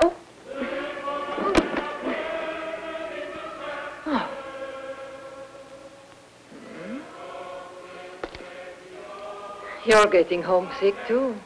Oh. Oh. You're getting homesick, too.